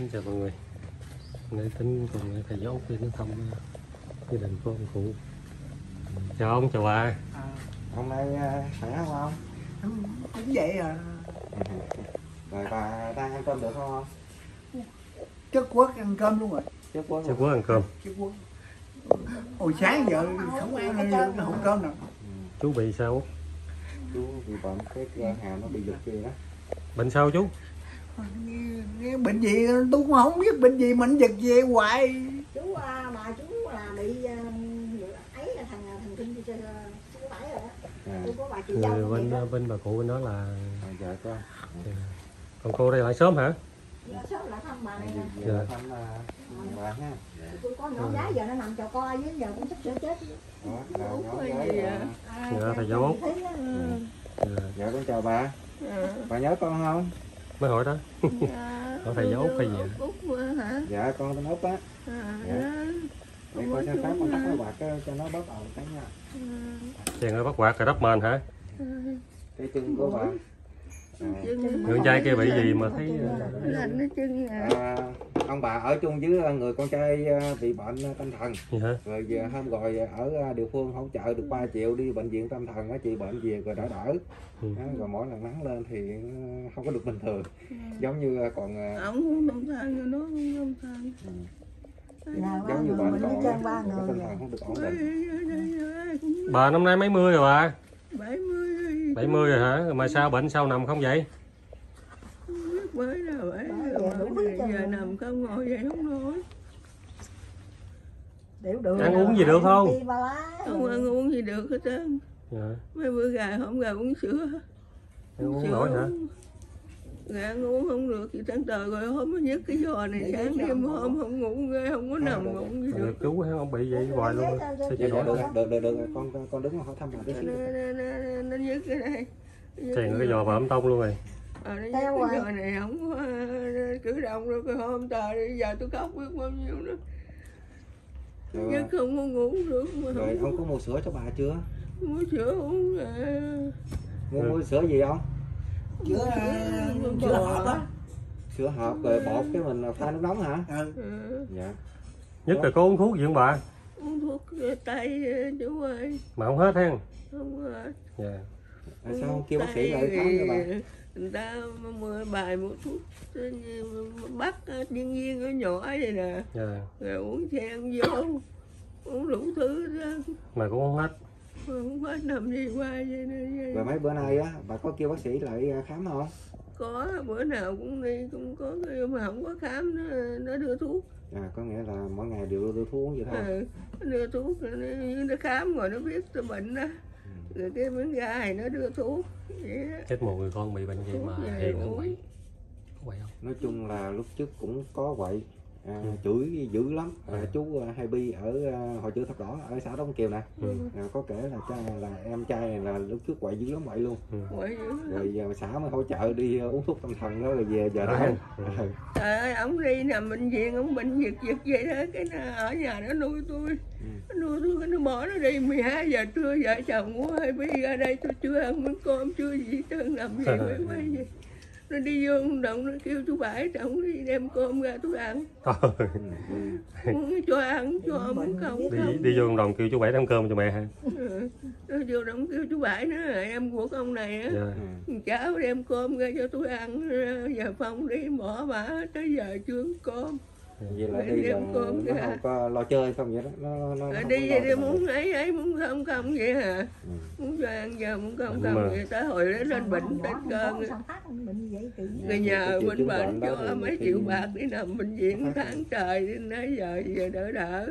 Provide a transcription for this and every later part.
Xin chào mọi người. Nay tính cùng thầy giáo đi đến thăm uh, gia đình của ông cụ. Chào ông, chào bà. À, hôm nay à, khỏe không ông? Cũng vậy à rồi bà đang ăn cơm được không chất quốc ăn cơm luôn rồi. Trước quá Chào bố ăn cơm. Chất quốc. Hồi sáng giờ không ăn không cơm nào Chú bị sao? chú bị bệnh cái hàm nó bị giật kia đó. Bệnh sao chú? Bệnh gì tôi cũng không biết bệnh gì mình giật về hoài. Chú à, bà chú là bị à, ấy là thằng thằng kinh số bảy rồi đó. À, tôi có bà chị Người dâu cũng bên đó. bên bà cụ bên đó là à, vợ con Còn cô đây lại sớm hả? Dạ, sớm lại thăm bà này nè. Về là thăm à, bà ha. Tôi có nhỏ gái giờ nó nằm chào coi với giờ cũng sắp sửa chết. Đó à. à, Dạ, thầy giáo. Dạ. dạ con chào bà. Bà nhớ con không Mới hỏi đó. Hỏi thầy giáo hay gì ạ? hả? Dạ con tên út á. Dạ. để coi cho phép con tắt cái quạt cái- cho nó bớt ồn cái nha. Chàng ở bắt quạt rồi đắp mền hả? cái chân của bà. À, Người trai kia bị gì mà thấy uh, lạnh nó chân à à, ông bà ở chung với à, người con trai à, bị bệnh à, tâm thần hả? rồi về hôm rồi ở địa phương hỗ trợ được 3 triệu đi bệnh viện tâm thần á chị bệnh về rồi đỡ đỡ Ừ. Đó, rồi mỗi lần nắng lên thì ờ, không có được bình thường giống như ờ, còn ờ, ông không tâm than rồi nó không tâm than là ba giống như người bệnh mình còn tinh vậy. thần không được ổn định Bà năm nay mấy mươi rồi bà? bảy mươi 70 rồi hả? Mà sao bệnh sao nằm không vậy? mới là bảy Bảy giờ nằm không ngồi vậy không nổi Ăn uống gì được không? Đi không ăn uống gì được hết trơn. Dạ. mấy bữa gà không gà uống sữa. Ăn uống nổi hả? gà ăn uống không được thì tháng trời rồi hôm nó nhức cái giò này sáng đêm hôm không ngủ ghê không có nằm ngủ gì được. chú ông bị vậy hoài luôn. Sao chịu nổi được, được? được con con- đứng hỏi thăm bà tí nó, nhức cái này. Nhức Chàng cái giò vợm tông luôn rồi Ờ, nó cái giò này không có ờ, cử động rồi cái hôm trời giờ tôi khóc biết bao nhiêu nữa. Rồi, nhức không có ngủ được mà rồi không ông có mua sữa cho bà chưa? Mua sữa uống à. mua, mua sữa gì không sữa sữa hộp á. sữa hộp rồi bột cái mình pha nước nóng hả? Ừ. Ừ, dạ. Nhất là cô uống thuốc gì không bà? uống thuốc tay chú ơi Mà không hết hen? Không hết. Dạ. À, sao không kêu bác sĩ lại khám cho bà người ta mua bài một thuốc bắt viên viên nó nhỏ vậy nè. Dạ. Rồi uống chen vô uống đủ thứ đó. Mà cũng không hết. Không phải nằm gì qua vậy nữa rồi mấy bữa nay á bà có kêu bác sĩ lại à, khám không? Có bữa nào cũng đi cũng có cái mà không có khám nó, nó đưa thuốc. À có nghĩa là mỗi ngày đều đưa thuốc uống vậy thôi. Ừ, nó đưa thuốc nó, nó khám rồi nó biết tôi bệnh đó. Rồi cái miếng gai nó đưa thuốc. Chết một người con bị bệnh gì mà hiền không vậy Có vậy không? nói chung là lúc trước cũng có vậy à, Ừ. chửi dữ lắm. À, À. chú à, hai bi ở hội chữ thập đỏ ở xã Đông Kiều nè. Ừ. à, có kể là cha là em trai này là lúc trước quậy dữ lắm vậy luôn. Ừ. Rồi giờ xã mới hỗ trợ đi uống thuốc tâm thần đó rồi về giờ Đã đó hen Ừ. trời ơi ông đi nằm bệnh viện ông bệnh giật giật vậy đó cái nó ở nhà nó nuôi tôi. Nó nuôi tôi nó bỏ nó đi. 12 giờ trưa vợ chồng của hai bi ra đây tôi chưa ăn miếng cơm chưa gì trơn nằm gì mấy mấy gì nó đi vô không động nó kêu chú bảy trọng đi đem cơm ra tôi ăn muốn cho ăn cho không không đi không đi vô đồng kêu chú bảy đám cơm cho mẹ ha Ừ. nó vô động kêu chú bảy là em của con này á dạ. Ừ. cháu đem cơm ra cho tôi ăn giờ phong đi bỏ bả tới giờ chưa cơm vậy là Để đi là cơm nó không có lo chơi không vậy đó. Nó, nó, nó không đi vậy đi muốn ấy ấy muốn không không vậy hả? Ừ. muốn cho ăn giờ muốn không không mà- vậy tới hồi đó lên bệnh tới cơn. người nhà bệnh bệnh cho mấy triệu bạc đi nằm bệnh viện tháng trời đi nãy giờ giờ đỡ đỡ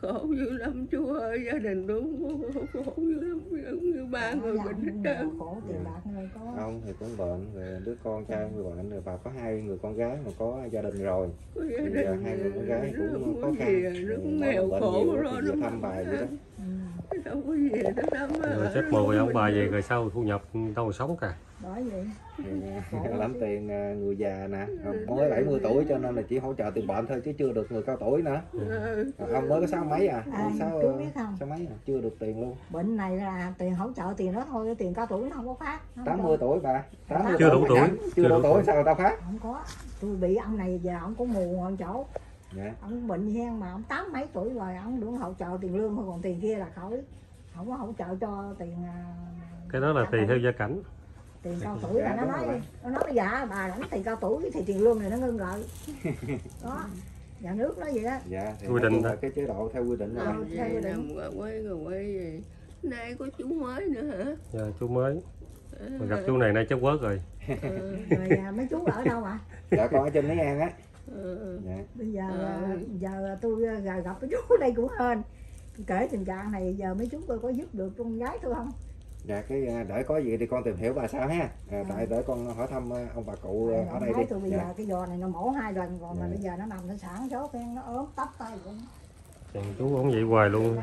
khổ dữ lắm chú ơi gia đình tôi cũng khổ dữ lắm cũng như ba người bệnh hết trơn. khổ tiền bạc người có. Ông thì cũng bệnh rồi đứa con trai người bệnh rồi bà có hai người con gái mà có gia đình rồi. Có gia bây giờ đình hai người con gái cũng không khó có khăn. gì mỗi nghèo khổ thì nó về thăm bà vậy đó. Đâu có về nó đâm rồi chết mồ rồi ông bà về rồi sau thu nhập đâu mà sống cả bởi vậy. Lãnh tiền à, người già nè. Mới 70 tuổi cho nên là chỉ hỗ trợ tiền bệnh thôi chứ chưa được người cao tuổi nữa. Ừ. ông mới có sáu mấy à? À, sáu sáu mấy à? Chưa được tiền luôn. Bệnh này là tiền hỗ trợ tiền đó thôi tiền cao tuổi nó không có phát Nó không 80 tuổi bà. 80 Chưa đủ tuổi. Chưa đủ đủ tuổi sao người ta phát? Không có. Tôi bị ông này giờ ông có mù ở chỗ. Dạ. Ông bệnh hen mà ông tám mấy tuổi rồi ông được hỗ trợ tiền lương thôi còn tiền kia là khỏi. Không có hỗ trợ cho tiền cái đó là tùy theo gia cảnh tiền cao tuổi là nó nói rồi. nó nói dạ bà lãnh tiền cao tuổi thì tiền lương này nó ngưng lại. Đó nhà nước nói vậy đó. Dạ thì Quy định là cái chế độ theo quy định rồi Rồi về nằm rồi quay rồi quay về nay có chú mới nữa hả? Dạ, chú mới. Mà gặp chú này nay chắc quớt rồi. Ừ. rồi à, mấy chú ở đâu ạ? Dạ con ở trên Lý An á. Ừ. dạ. Bây giờ Ờ. giờ tôi à, gặp cái chú đây cũng hên. Kể tình trạng này giờ mấy chú coi có giúp được con gái tôi không dạ cái à, để có gì thì con tìm hiểu bà sao ha. À, tại để con hỏi thăm à, ông bà cụ à, ở Ông đây đi. bây dạ. giờ cái giò này nó mổ hai lần còn mà Dạ. bây giờ nó nằm nó sản số khen nó ốm tóc tay cũng Chàng chú không vậy hoài luôn.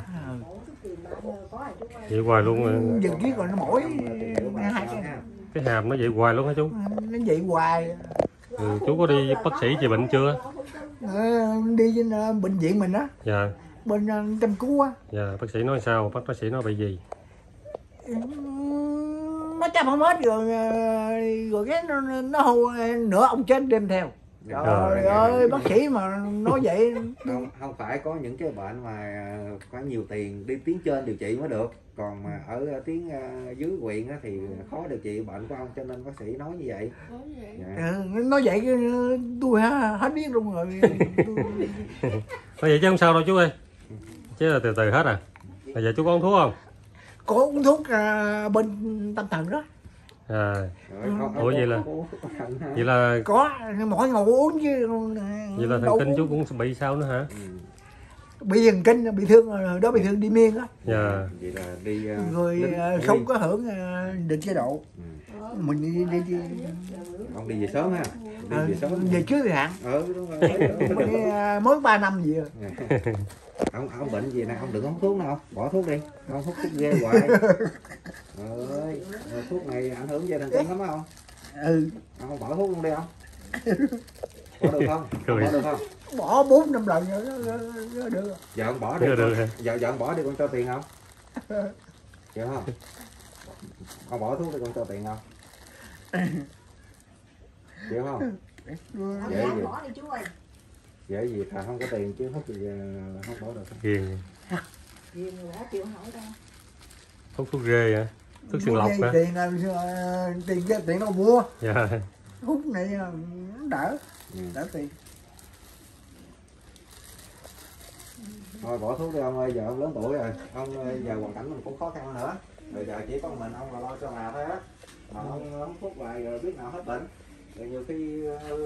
Rồi vậy hoài luôn mà. Giật giết rồi nó mỏi à, cái hàm nó vậy hoài luôn hả chú? Nó vậy hoài. Ừ, chú có đi bác sĩ trị bệnh chưa? Ờ, đi trên ờ, bệnh viện mình á. Dạ. Bên ờ, chăm cứu á. Dạ bác sĩ nói sao? Bác bác sĩ nói bị gì? Ừ, nó chăm không hết rồi ờ, rồi cái nó nó hô nửa ông chết đem theo. Dạ. trời ơi bác sĩ mà nói vậy không không phải có những cái bệnh mà à, có nhiều tiền đi tuyến trên điều trị mới được. Còn mà ở tuyến à, dưới huyện á, thì khó điều trị bệnh của ông cho nên bác sĩ nói như vậy. Có vậy. dạ. Ừ, nói vậy cái, tôi hả, hết biết luôn rồi. Tôi, nói vậy chứ không sao đâu chú ơi. Chứ là từ từ hết à. Bây giờ chú có uống thuốc không có uống thuốc ờ, bên tâm thần đó. À. Ủa, vậy là- vậy là có mỗi ngày uống chứ vậy là thần kinh chú cũng bị sao nữa hả? Ừ. bị thần kinh bị thương rồi đó bị thương đi miên á dạ. Vậy là đi à, người ờ, thú không có hưởng ờ, định chế độ. Ừ. mình đi đi, đi, ông đi về sớm ha đi ờ, về sớm về trước thời hạn ừ đúng rồi rồi. Mới, mới 3 năm gì rồi. Ông ông bệnh gì nè? Ông đừng hút thuốc nào bỏ thuốc đi. Ông hút thuốc ghê hoài. Ơi thuốc này ảnh hưởng về thần kinh lắm không ừ. Ông bỏ thuốc luôn đi không bỏ được không? Cười. bỏ được không? Bỏ bốn năm lần rồi nó, nó, nó được. Giờ ông bỏ đi. Được, được giờ giờ ông bỏ đi con cho tiền không? Chịu không? Ông bỏ thuốc đi con cho tiền không chịu không? Ông Dễ gì? bỏ đi chú ơi. Dễ gì thà không có tiền chứ hút thì ờ, không bỏ được. Ghiền người đã chịu nổi đâu hút thuốc ghê hả thuốc xương Mua lọc hả? tiền là ờ, tiền tiền đâu mua? Dạ. Hút này ờ, nó đỡ. Ừ. đỡ tiền. Thôi bỏ thuốc đi ông ơi giờ ông lớn tuổi rồi. Ông ơi, giờ hoàn cảnh mình cũng khó khăn nữa. Rồi giờ chỉ có mình ông là lo cho bà thôi á. Mà ông hút thuốc hoài rồi biết nào hết bệnh rồi nhiều khi ờ,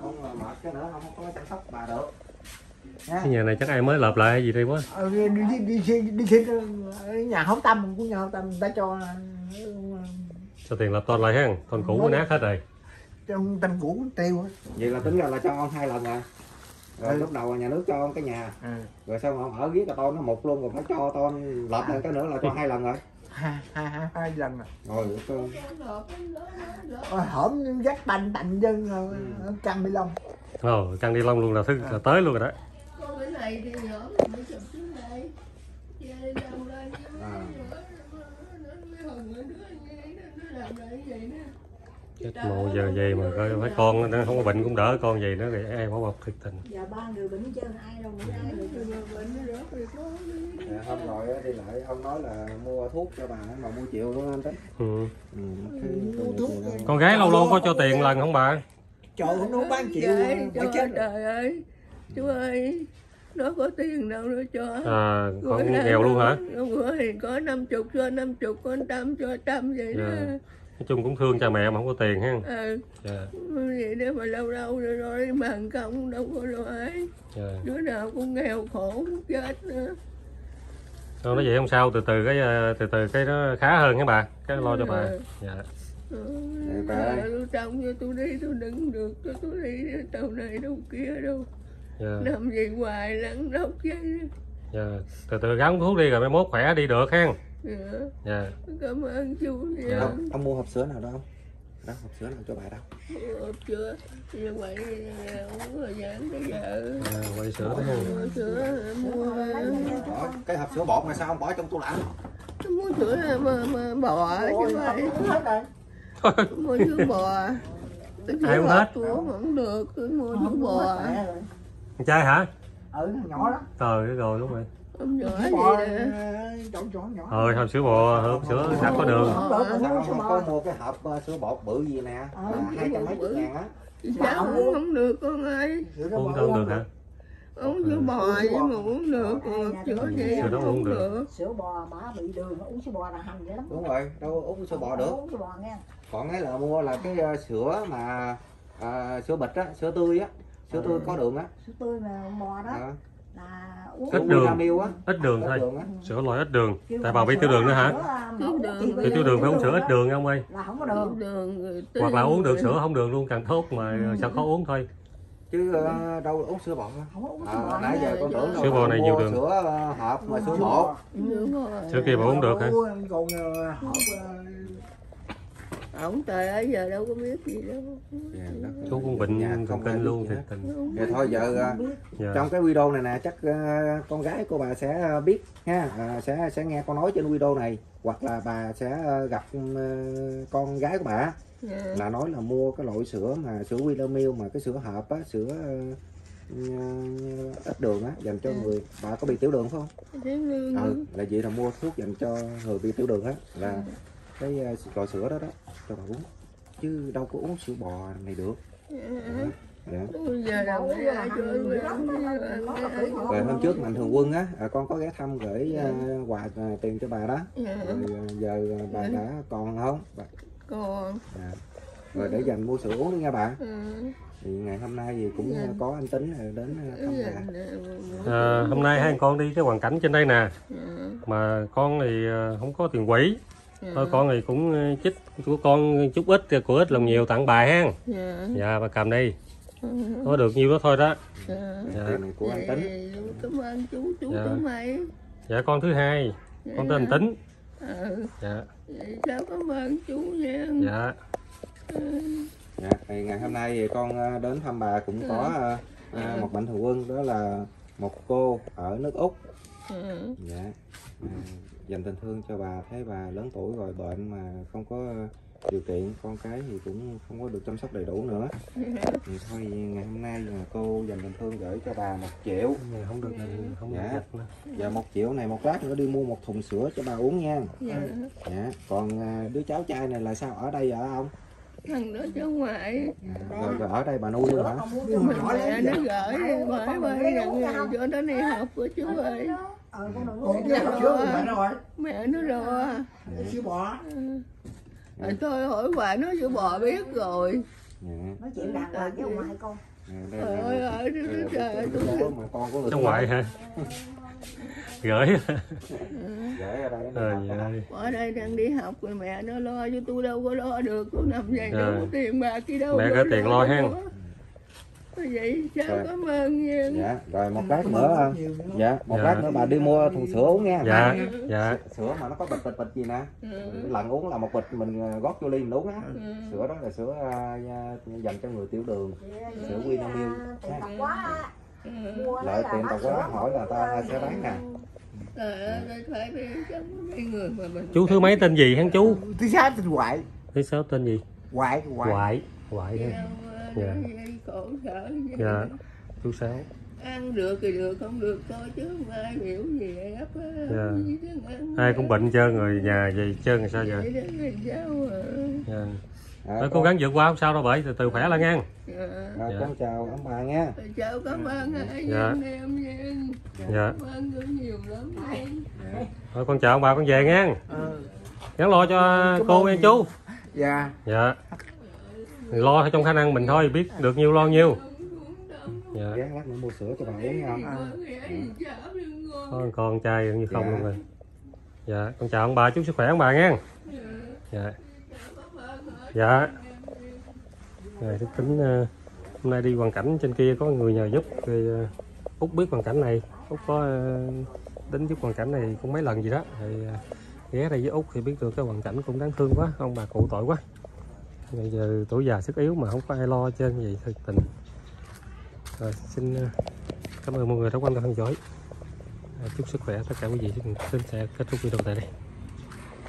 ông mà mệt cái nữa ông không có chăm sóc bà được. Cái nhà này chắc ai mới lợp lại hay gì đây quá? Ờ, đi đi đi đi đi ở nhà hảo tâm của nhà hảo tâm người ta cho cho tiền lợp toàn lại ha còn cũ nó nát hết rồi. Trong tâm cũ tiêu á. vậy là tính ra là cho ông hai lần rồi rồi Ừ. lúc đầu nhà nước cho ông cái nhà. Ừ. rồi mà ông ở ghế cà ton nó mục luôn rồi phải cho ton lợp lên cái nữa là cho hai lần rồi hai hai hai hai lần rồi rồi cái- Ờ, hổm dắt tành tành dân rồi căng bi lông ồ căng đi lông luôn là thức là tới luôn rồi đó Con cái này thì nhỏ mới chụp trước đây Về làm lên à, nó hừng nó nó làm lại vậy nè chết mồ giờ về mà coi phải con nó không có bệnh cũng đỡ con vậy nữa thì ai bỏ bọc thiệt tình. Giờ ba người bệnh chứ ai đâu nữa ai được Rồi mà bệnh nó rớt thì có dạ, hôm rồi đi lại ông nói là mua thuốc cho bà mà mua chịu luôn anh tính. Ừ. ừ, thuốc con gái lâu lâu có cho tiền lần không bà? Trời nó bán chịu rồi. trời ơi Chú ơi Nó có tiền đâu nó cho. À con nghèo luôn hả? thì có năm chục cho năm chục Có trăm cho trăm vậy đó. Dạ. Nói chung cũng thương cha mẹ mà không có tiền ha. Ừ. Dạ. Vậy đó mà lâu lâu rồi rồi bằng công đâu có rồi. Dạ. Đứa nào cũng nghèo khổ muốn chết nữa. Thôi nói vậy không sao từ từ cái ờ, từ từ cái nó khá hơn hả bà. Cái lo cho bà. Dạ. Ừ, bà ơi. tôi trông cho tôi đi tôi đừng được cho tôi đi. Đâu này đâu kia đâu. Dạ. Nằm vậy hoài lăn đốc chứ dạ. Từ từ gắn thuốc đi rồi mai mốt khỏe đi được ha dạ. dạ. Cảm ơn chú nha ông, ông mua hộp sữa nào đó không? Đó hộp sữa nào cho bà đâu? Hộp chưa như vậy uống rồi dán cái giờ. À, quay sữa đấy ha mua sữa mua Bỏ cái hộp sữa bột mà sao không? Bỏ trong tủ lạnh. Mua sữa mà, mà bò chứ vậy hết rồi. Mua sữa bò. Ai uống hết? sữa bò không được cứ mua sữa bò. Con trai hả? Ừ nhỏ lắm. Trời cái rồi đúng rồi ông nhỏ gì nè hộp sữa bò hộp sữa sẵn có đường. không sao không bò. có mua cái hộp ờ, sữa bột bự gì nè Ờ, hai trăm mấy chục ngàn á. Sao uống không? được con ơi. Uống đâu vô được hả? Uống sữa bò vậy mà uống được còn sữa gì Sữa đó không uống được. sữa bò bả bị đường uống sữa bò là hành vậy lắm. Đúng rồi đâu uống sữa bò được. uống sữa bò nghe còn ấy là mua là cái ờ, sữa mà ờ, sữa bịch á sữa tươi á. Sữa tươi có đường á. Sữa tươi mà bò đó. Ờ, là uống Ít đường. Ít đường thôi. sữa loại ít đường. Tại bà bị tiêu đường nữa hả? à, Tiêu đường. bị tiêu đường phải uống sữa ít đường ông ơi là không có đường. Đường đường rồi hoặc là uống được sữa không đường luôn càng tốt mà sao khó uống thôi. Chứ ờ, đâu uống sữa bò á. không có uống sữa À, bò nãy giờ con tưởng Sữa bò này nhiều đường. sữa ờ, hộp mà sữa bột. bò. sữa kia bà uống được hả ổng trời ơi giờ đâu có biết gì đâu Dạ, chú cũng bệnh Nhà không biết luôn hết. tình Vậy thôi giờ dạ. trong cái video này nè chắc ờ, con gái của bà sẽ ờ, biết ha à, sẽ sẽ nghe con nói trên video này hoặc là bà sẽ gặp ờ, con gái của bà Dạ. là nói là mua cái loại sữa mà sữa Willamilk mà cái sữa hộp á sữa ít đường á dành cho Ừ. người bà có bị tiểu đường phải không? Thế lương Ừ, là vậy là mua thuốc dành cho người bị tiểu đường á là cái ờ, loại sữa đó đó cho bà uống chứ đâu có uống sữa bò này được dạ. Ai cho rồi hôm trước mạnh thường quân á à, con có ghé thăm gửi ờ, quà ờ, tiền cho bà đó Dạ. rồi ờ, giờ ờ, bà đã còn không bà, còn dạ. rồi để dành mua sữa uống đi nha bà ừ. thì ngày hôm nay thì cũng Dạ. ờ, có anh tính ờ, đến ờ, thăm bà à, hôm nay hai con đi cái hoàn cảnh trên đây nè Dạ. mà con thì ờ, không có tiền quỹ Dạ. Thôi con thì cũng ờ, chích của con chút ít của ít lòng nhiều tặng bà ha Dạ. dạ bà cầm đi. Ừ. có được nhiêu đó thôi đó. Dạ. Dạ. này của anh tính. Vậy, cảm ơn chú chú Dạ. có mấy dạ con thứ hai. Con tên tính. Ừ. dạ. Vậy sao cảm ơn chú nha. Dạ. Dạ thì ngày hôm nay thì con ờ, đến thăm bà cũng có ờ, một mạnh thường quân đó là một cô ở nước úc. Ừ. dạ. À, dành tình thương cho bà thấy bà lớn tuổi rồi bệnh mà không có điều kiện con cái thì cũng không có được chăm sóc đầy đủ nữa thì thôi ngày hôm nay là cô dành tình thương gửi cho bà một triệu Này không được không được Dạ. giặt nữa. và một triệu này một lát nữa đi mua một thùng sữa cho bà uống nha dạ. dạ còn à, đứa cháu trai này là sao ở đây ở không thằng đó cháu ngoại à, rồi, rồi ở đây bà nuôi luôn hả không bò. mẹ nó gửi bởi bởi không? cho nó đi học của chú ơi ờ con đừng Ủa, uống sữa của mẹ nó rồi. Mẹ nó lo cái sữa bò rồi thôi hỏi bà nó sữa bò biết rồi. Dạ. nói chuyện đàng hoàng với ông ngoại con. À, đây Trời ơi, ơi, trời tôi- cháu ngoại hả? Gửi. Gửi ở đây nó dạ ở đây đang đi học rồi mẹ nó lo cho tôi đâu có lo được. Tôi nằm vậy Dạ. đâu có tiền bạc gì đâu Mẹ có có tiền lo hen. Vậy sao Rồi. cảm ơn nha dạ rồi một lát nữa dạ một Dạ. lát nữa bà đi mua thùng sữa uống nha. Dạ dạ. sữa mà nó có bịch bịch bịch gì nè. Ừ. lần uống là một bịch mình à, gót vô ly mình uống á. Ừ. sữa đó là sữa à, dành cho người tiểu đường. Sữa Vinamilk á. Ừ. lợi tộc sữa quá hỏi là ta sẽ bán nè. Chú thứ mấy tên gì hả chú? Thứ sáu tên ngoại thứ sáu tên gì? Ngoại ngoại ngoại ngoại đâu, ha ờ, Dạ. Vậy khổ sở vậy. dạ chú sáu ăn được thì được không được thôi chứ không ai hiểu gì ép á. Dạ. Ai cũng bệnh trơn rồi nhà vậy trơn rồi sao vậy à? dạ. à, Thôi cố gắng vượt qua không sao đâu bởi từ từ khỏe là ngang Dạ. à, Dạ. con chào ông bà nha Cháu cảm ơn hai Dạ. anh em dạ Cảm ơn tôi nhiều lắm thôi con chào ông bà con về ngang Ờ, gắn lo cho Cảm cô ơn nghe chú dạ dạ lo trong khả năng mình thôi biết được nhiêu lo nhiêu dạ. Lát nữa mua sữa cho bà uống nha. Con con trai như không Dạ. luôn rồi. Dạ con chào ông bà chúc sức khỏe ông bà nghe. Dạ. Dạ. Rồi thức tính ờ, hôm nay đi hoàn cảnh trên kia có người nhờ giúp rồi ờ, út biết hoàn cảnh này. Út có ờ, đến giúp hoàn cảnh này cũng mấy lần gì đó. Thì ghé đây với út thì biết được cái hoàn cảnh cũng đáng thương quá ông bà cụ tội quá bây giờ tuổi già sức yếu mà không có ai lo trên vậy thật tình. Rồi xin ờ, cảm ơn mọi người đã quan tâm theo dõi. À, chúc sức khỏe tất cả quý vị. Xin sẽ kết thúc video tại đây.